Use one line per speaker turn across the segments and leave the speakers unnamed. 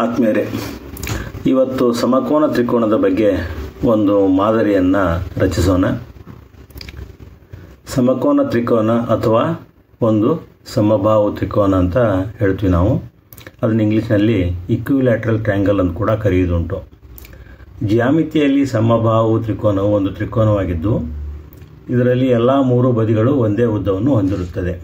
ಆತ್ಮೀಯರೇ, ಇವತ್ತು ಸಮಕೋನ ತ್ರಿಕೋನದ ಬಗ್ಗೆ ಒಂದು ಮಾದರಿಯನ್ನು ರಚಿಸೋಣ. ಸಮಕೋನ ತ್ರಿಕೋನ ಅಥವಾ ಒಂದು ಸಮಭಾವ ತ್ರಿಕೋನ ಅಂತ ಹೇಳ್ತೀವಿ ನಾವು. ಅದನ್ನು ಇಂಗ್ಲೀಷ್ನಲ್ಲಿ ಇಕ್ವಿಲ್ಯಾಟ್ರಲ್ ಟ್ರ್ಯಾಂಗಲ್ ಅಂತ ಕೂಡ ಕರೆಯುವುದುಂಟು ಜ್ಯಾಮಿತಿಯಲ್ಲಿ ಸಮಬಾಹು ತ್ರಿಕೋನವು ಒಂದು ತ್ರಿಕೋನವಾಗಿದ್ದು, ಇದರಲ್ಲಿ ಎಲ್ಲ ಮೂರು ಬದಿಗಳು ಒಂದೇ ಉದ್ದವನ್ನು ಹೊಂದಿರುತ್ತದೆ.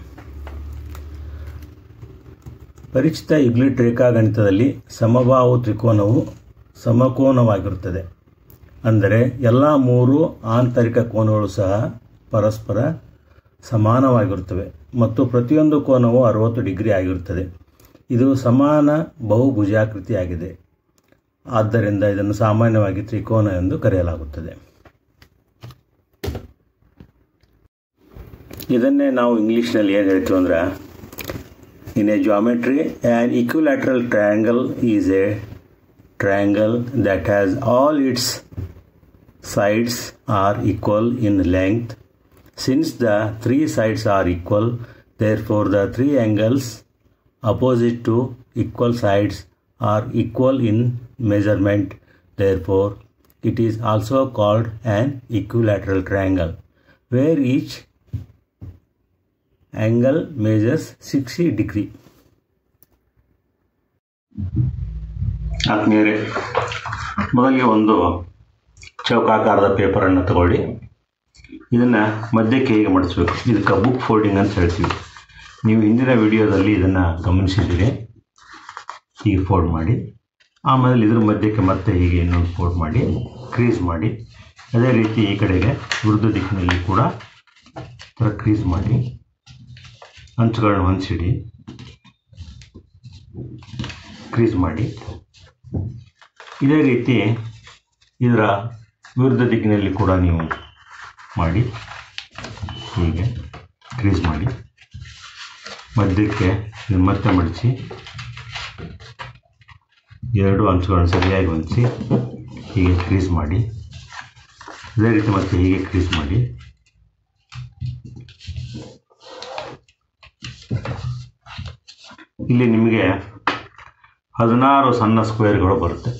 ಪರಿಚಿತ ಯುಗ್ಲಿಟ್ ರೇಖಾಗಣಿತದಲ್ಲಿ ಸಮಬಾಹು ತ್ರಿಕೋನವು ಸಮಕೋನವಾಗಿರುತ್ತದೆ. ಅಂದರೆ ಎಲ್ಲ ಮೂರು ಆಂತರಿಕ ಕೋನಗಳು ಸಹ ಪರಸ್ಪರ ಸಮಾನವಾಗಿರುತ್ತವೆ ಮತ್ತು ಪ್ರತಿಯೊಂದು ಕೋನವು ಅರವತ್ತು ಡಿಗ್ರಿ ಆಗಿರುತ್ತದೆ. ಇದು ಸಮಾನ ಬಹುಭುಜಾಕೃತಿಯಾಗಿದೆ. ಆದ್ದರಿಂದ ಇದನ್ನು ಸಾಮಾನ್ಯವಾಗಿ ತ್ರಿಕೋನ ಎಂದು ಕರೆಯಲಾಗುತ್ತದೆ. ಇದನ್ನೇ ನಾವು ಇಂಗ್ಲೀಷ್ನಲ್ಲಿ ಏನು ಹೇಳ್ತೀವಿ ಅಂದ್ರೆ In a geometry, an equilateral triangle is a triangle that has all its sides are equal in length. Since the three sides are equal, therefore the three angles opposite to equal sides are equal in measurement. Therefore, it is also called an equilateral triangle, where each angle measures 60 degree. ಆತ್ಮೀಯರೇ, ಮೊದಲಿಗೆ ಒಂದು ಚೌಕಾಕಾರದ ಪೇಪರನ್ನು ತಗೊಳ್ಳಿ. ಇದನ್ನು ಮಧ್ಯಕ್ಕೆ ಹೇಗೆ ಮಾಡಿಸ್ಬೇಕು? ಇದಕ್ಕೆ book folding ಅಂತ ಹೇಳ್ತೀವಿ. ನೀವು ಹಿಂದಿನ ವಿಡಿಯೋದಲ್ಲಿ ಇದನ್ನು ಗಮನಿಸಿದ್ದೀರಿ. ಹೀಗೆ ಫೋಲ್ಡ್ ಮಾಡಿ, ಆಮೇಲೆ ಇದ್ರ ಮಧ್ಯಕ್ಕೆ ಮತ್ತೆ ಹೀಗೆ ಇನ್ನೊಂದು ಫೋಲ್ಡ್ ಮಾಡಿ ಕ್ರೀಸ್ ಮಾಡಿ. ಅದೇ ರೀತಿ ಈ ಕಡೆಗೆ ಉರ್ದು ದಿಕ್ಕಿನಲ್ಲಿ ಕೂಡ ಥರ ಕ್ರೀಸ್ ಮಾಡಿ. ಅಂಚುಗಳನ್ನ ಹೊಂದಿಸಿಡಿ. ಕ್ರೀಸ್ ಮಾಡಿ. ಇದೇ ರೀತಿ ಇದರ ವಿರುದ್ಧ ದಿಕ್ಕಿನಲ್ಲಿ ಕೂಡ ನೀವು ಮಾಡಿ. ಹೀಗೆ ಕ್ರೀಸ್ ಮಾಡಿ. ಮಧ್ಯಕ್ಕೆ ಮತ್ತೆ ಮಡಿಸಿ ಎರಡು ಅಂಚುಗಳನ್ನು ಸರಿಯಾಗಿ ಹೊಂದಿಸಿ ಹೀಗೆ ಕ್ರೀಸ್ ಮಾಡಿ. ಇದೇ ರೀತಿ ಮತ್ತೆ ಹೀಗೆ ಕ್ರೀಸ್ ಮಾಡಿ. ಇಲ್ಲಿ ನಿಮಗೆ ಹದಿನಾರು ಸಣ್ಣ ಸ್ಕ್ವೇರ್ಗಳು ಬರುತ್ತೆ.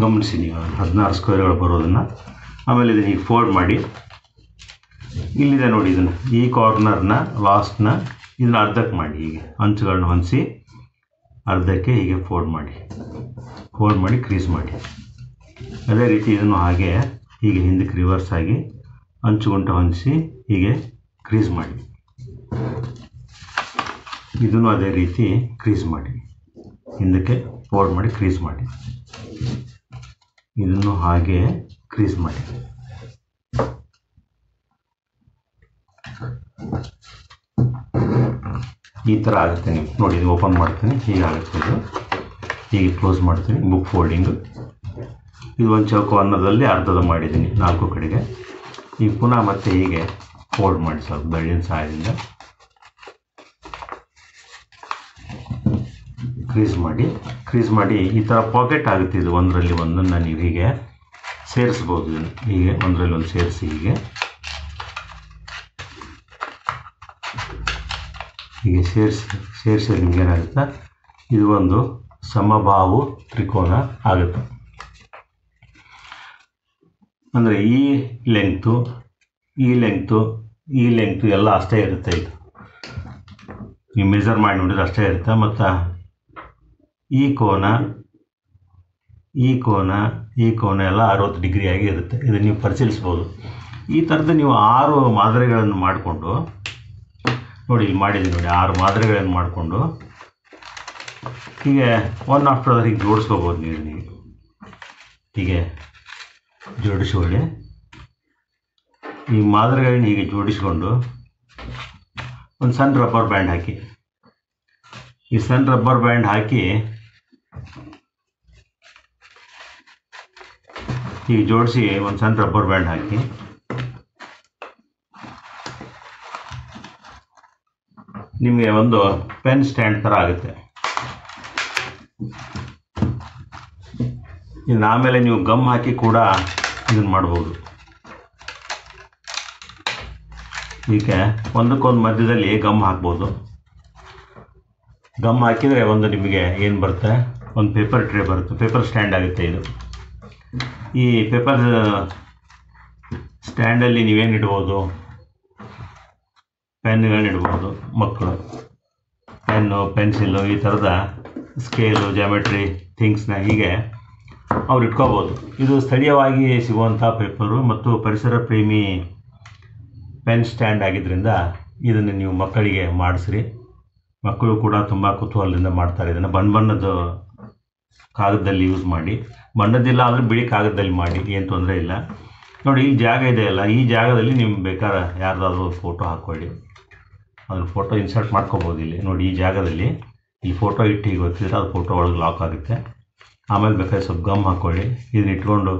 ಗಮನಿಸಿ ನೀವು ಹದಿನಾರು ಸ್ಕ್ವೇರ್ಗಳು ಬರೋದನ್ನು. ಆಮೇಲೆ ಇದನ್ನು ಹೀಗೆ ಫೋಲ್ಡ್ ಮಾಡಿ. ಇಲ್ಲಿದೆ ನೋಡಿ ಇದನ್ನು, ಈ ಕಾರ್ನರ್ನ ಲಾಸ್ಟ್ನ ಇದನ್ನ ಅರ್ಧಕ್ಕೆ ಮಾಡಿ ಹೀಗೆ, ಅಂಚುಗಳನ್ನ ಹೊಂದಿಸಿ ಅರ್ಧಕ್ಕೆ ಹೀಗೆ ಫೋಲ್ಡ್ ಮಾಡಿ. ಫೋಲ್ಡ್ ಮಾಡಿ ಕ್ರೀಸ್ ಮಾಡಿ. ಅದೇ ರೀತಿ ಇದನ್ನು ಹಾಗೆ ಹೀಗೆ ಹಿಂದಕ್ಕೆ ರಿವರ್ಸ್ ಆಗಿ ಅಂಚುಗುಂಟ ಹೊಂದಿಸಿ ಹೀಗೆ ಕ್ರೀಸ್ ಮಾಡಿ. ಇದನ್ನು ಅದೇ ರೀತಿ ಕ್ರೀಸ್ ಮಾಡಿ. ಹಿಂದಕ್ಕೆ ಫೋಲ್ಡ್ ಮಾಡಿ ಕ್ರೀಸ್ ಮಾಡಿ. ಇದನ್ನು ಹಾಗೆ ಕ್ರೀಸ್ ಮಾಡಿ. ಈ ಥರ ಆಗುತ್ತೆ ನೀವು. ನೋಡಿ, ಇದು ಓಪನ್ ಮಾಡ್ತೀನಿ. ಹೀಗೆ ಆಗುತ್ತೆ ಇದು. ಹೀಗೆ ಕ್ಲೋಸ್ ಮಾಡ್ತೀನಿ. ಬುಕ್ ಫೋಲ್ಡಿಂಗು ಇದು ಒಂದು ಚೌಕ ಅನ್ನೋದಲ್ಲಿ ಅರ್ಧದ ಮಾಡಿದ್ದೀನಿ, ನಾಲ್ಕು ಕಡೆಗೆ. ಈಗ ಪುನಃ ಮತ್ತೆ ಹೀಗೆ ಫೋಲ್ಡ್ ಮಾಡಿ ಸ್ವಲ್ಪ ಬೆಳ್ಳಿನ ಸಹಾಯದಿಂದ. ಕ್ರೀಸ್ ಮಾಡಿ ಕ್ರೀಸ್ ಮಾಡಿ ಈ ಥರ ಪಾಕೆಟ್ ಆಗುತ್ತೆ ಇದು ಒಂದರಲ್ಲಿ ಒಂದನ್ನು ನೀವು ಹೀಗೆ ಸೇರಿಸ್ಬೋದು. ಹೀಗೆ ಒಂದರಲ್ಲಿ ಒಂದು ಸೇರಿಸಿ ಹೀಗೆ. ಹೀಗೆ ಸೇರಿಸಿ ಸೇರಿಸಿ ನಿಮ್ಗೆ ಏನಾಗುತ್ತೆ? ಇದು ಒಂದು ಸಮಬಾಹು ತ್ರಿಕೋನ ಆಗುತ್ತೆ. ಅಂದರೆ ಈ ಲೆಂಗ್ತು ಈ ಲೆಂಗ್ತು ಈ ಲೆಂಗ್ತು ಎಲ್ಲ ಅಷ್ಟೇ ಇರುತ್ತೆ ಇದು. ನೀವು ಮೆಜರ್ ಮಾಡಿ ನೋಡಿದ್ರೆ ಅಷ್ಟೇ ಇರುತ್ತೆ. ಮತ್ತು ಈ ಕೋನ ಈ ಕೋನ ಈ ಕೋನ ಎಲ್ಲ ಅರವತ್ತು ಡಿಗ್ರಿ ಆಗಿ ಇರುತ್ತೆ. ಇದು ನೀವು ಪರಿಶೀಲಿಸ್ಬೋದು ಈ ಥರದ ನೀವು ಆರು ಮಾದರಿಗಳನ್ನು ಮಾಡಿಕೊಂಡು, ನೋಡಿ ಇಲ್ಲಿ ಮಾಡಿದ್ದೀನಿ ನೋಡಿ, ಆರು ಮಾದರಿಗಳನ್ನು ಮಾಡಿಕೊಂಡು, ಹೀಗೆ ಒನ್ ಆಫ್ಟರ್ ಅದರ್ ಹೀಗೆ ಜೋಡಿಸ್ಕೋಬೋದು ನೀವು ನೀವು ಹೀಗೆ ಜೋಡಿಸ್ಕೊಳ್ಳಿ. ಈ ಮಾದರಿಗಳನ್ನ ಹೀಗೆ ಜೋಡಿಸ್ಕೊಂಡು, ಒಂದು ಸಣ್ಣ ರಬ್ಬರ್ ಬ್ಯಾಂಡ್ ಹಾಕಿ, ಈ ಸಣ್ಣ ರಬ್ಬರ್ ಬ್ಯಾಂಡ್ ಹಾಕಿ ಈಗ ಜೋಡಿಸಿ ಒಂದು ಸಣ್ಣ ರಬ್ಬರ್ ಬ್ಯಾಂಡ್ ಹಾಕಿ. ನಿಮಗೆ ಒಂದು ಪೆನ್ ಸ್ಟ್ಯಾಂಡ್ ಥರ ಆಗುತ್ತೆ. ಇದನ್ನ ಆಮೇಲೆ ನೀವು ಗಮ್ ಹಾಕಿ ಕೂಡ ಇದನ್ನು ಮಾಡ್ಬೋದು. ಈಗ ಒಂದಕ್ಕೊಂದು ಮಧ್ಯದಲ್ಲಿ ಗಮ್ ಹಾಕ್ಬೋದು. ಗಮ್ ಹಾಕಿದರೆ ಒಂದು ನಿಮಗೆ ಏನು ಬರುತ್ತೆ? ಒಂದು ಪೇಪರ್ ಟ್ರೇ ಬರುತ್ತೆ, ಪೇಪರ್ ಸ್ಟ್ಯಾಂಡ್ ಆಗುತ್ತೆ ಇದು. ಈ ಪೇಪರ್ ಸ್ಟ್ಯಾಂಡಲ್ಲಿ ನೀವೇನಿಡ್ಬೋದು ಪೆನ್ಗಳನ್ನ ಇಡ್ಬೋದು ಮಕ್ಕಳು. ಪೆನ್ನು, ಪೆನ್ಸಿಲ್ಲು, ಈ ಥರದ ಸ್ಕೇಲು ಜಾಮೆಟ್ರಿ ಥಿಂಗ್ಸ್ನ ಹೀಗೆ ಅವ್ರು ಇಟ್ಕೋಬೋದು. ಇದು ಸ್ಥಳೀಯವಾಗಿ ಸಿಗುವಂಥ ಪೇಪರು ಮತ್ತು ಪರಿಸರ ಪ್ರೇಮಿ ಪೆನ್ ಸ್ಟ್ಯಾಂಡ್ ಆಗಿದ್ದರಿಂದ ಇದನ್ನು ನೀವು ಮಕ್ಕಳಿಗೆ ಮಾಡಿಸ್ರಿ. ಮಕ್ಕಳು ಕೂಡ ತುಂಬ ಕುತೂಹಲದಿಂದ ಮಾಡ್ತಾರೆ ಇದನ್ನು. ಬಣ್ಣ ಬಣ್ಣದ ಕಾಗದದಲ್ಲಿ ಯೂಸ್ ಮಾಡಿ. ಬಣ್ಣದಿಲ್ಲ ಅಂದರೆ ಬಿಳಿ ಕಾಗದದಲ್ಲಿ ಮಾಡಿ, ಏನು ತೊಂದರೆ ಇಲ್ಲ. ನೋಡಿ, ಈ ಜಾಗ ಇದೆಯಲ್ಲ ಈ ಜಾಗದಲ್ಲಿ ನಿಮ್ಗೆ ಬೇಕಾದ್ರೆ ಯಾರ್ದಾದ್ರೂ ಫೋಟೋ ಹಾಕ್ಕೊಳ್ಳಿ ಅದ್ರ ಫೋಟೋ ಇನ್ಸರ್ಟ್ ಮಾಡ್ಕೋಬೋದು ಇಲ್ಲಿ. ನೋಡಿ, ಈ ಜಾಗದಲ್ಲಿ ಈ ಫೋಟೋ ಇಟ್ಟು ಈಗ ಗೊತ್ತಿದ್ರೆ ಅದು ಫೋಟೋ ಒಳಗೆ ಲಾಕ್ ಆಗುತ್ತೆ. ಆಮೇಲೆ ಬೇಕಾದ್ರೆ ಸ್ವಲ್ಪ ಗಮ್ ಹಾಕ್ಕೊಳ್ಳಿ ಇದನ್ನ ಇಟ್ಕೊಂಡು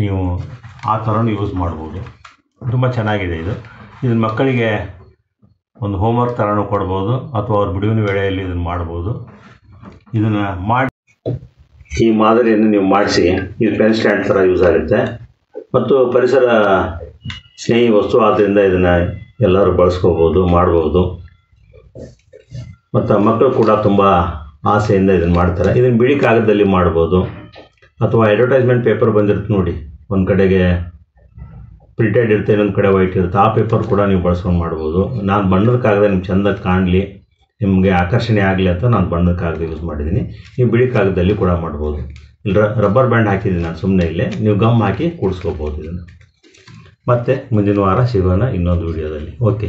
ನೀವು ಆ ಥರನೂ ಯೂಸ್ ಮಾಡ್ಬೋದು. ತುಂಬ ಚೆನ್ನಾಗಿದೆ ಇದು. ಇದನ್ನ ಮಕ್ಕಳಿಗೆ ಒಂದು ಹೋಮ್ವರ್ಕ್ ಥರನೂ ಕೊಡ್ಬೋದು, ಅಥವಾ ಅವ್ರ ಬಿಡುವಿನ ವೇಳೆಯಲ್ಲಿ ಇದನ್ನು ಮಾಡ್ಬೋದು. ಇದನ್ನು ಮಾಡಿ ಈ ಮಾದರಿಯನ್ನು ನೀವು ಮಾಡಿಸಿ ಇದು ಪೆನ್ ಸ್ಟ್ಯಾಂಡ್ ಥರ ಯೂಸ್ ಆಗುತ್ತೆ. ಮತ್ತು ಪರಿಸರ ಸ್ನೇಹಿ ವಸ್ತು ಆದ್ದರಿಂದ ಇದನ್ನು ಎಲ್ಲರೂ ಬಳಸ್ಕೋಬೋದು, ಮಾಡ್ಬೋದು. ಮತ್ತು ಮಕ್ಕಳು ಕೂಡ ತುಂಬ ಆಸೆಯಿಂದ ಇದನ್ನು ಮಾಡ್ತಾರೆ. ಇದನ್ನು ಬಿಳಿ ಕಾಗದದಲ್ಲಿ ಮಾಡ್ಬೋದು. ಅಥವಾ ಅಡ್ವರ್ಟೈಸ್ಮೆಂಟ್ ಪೇಪರ್ ಬಂದಿರುತ್ತೆ ನೋಡಿ. ಒಂದು ಕಡೆಗೆ ಪ್ರಿಂಟೆಡ್ ಇರುತ್ತೆ, ಇನ್ನೊಂದು ಕಡೆ ವೈಟ್ ಇರುತ್ತೆ. ಆ ಪೇಪರ್ ಕೂಡ ನೀವು ಬಳಸ್ಕೊಂಡು ಮಾಡ್ಬೋದು. ನಾನು ಬಣ್ಣದ ಕಾಗದ ನಿಮ್ಗೆ ಚೆಂದ ಕಾಣಲಿ. ನಿಮಗೆ ಆಕರ್ಷಣೆ ಆಗಲಿ ಅಂತ ನಾನು ಬಣ್ಣದ ಕಾಗದ ಯೂಸ್ ಮಾಡಿದ್ದೀನಿ ನೀವು ಬಿಳಿ ಕಾಗದದಲ್ಲಿ ಕೂಡ ಮಾಡ್ಬೋದು. ಇಲ್ಲಿ ರಬ್ಬರ್ ಬ್ಯಾಂಡ್ ಹಾಕಿದ್ದೀನಿ ನಾನು ಸುಮ್ಮನೆ ಇಲ್ಲೇ. ನೀವು ಗಮ್ ಹಾಕಿ ಕೂಡಿಸ್ಕೋಬೋದು ಇದನ್ನು. ಮತ್ತೆ ಮುಂದಿನ ವಾರ ಸಿಗೋಣ ಇನ್ನೊಂದು ವಿಡಿಯೋದಲ್ಲಿ ಓಕೆ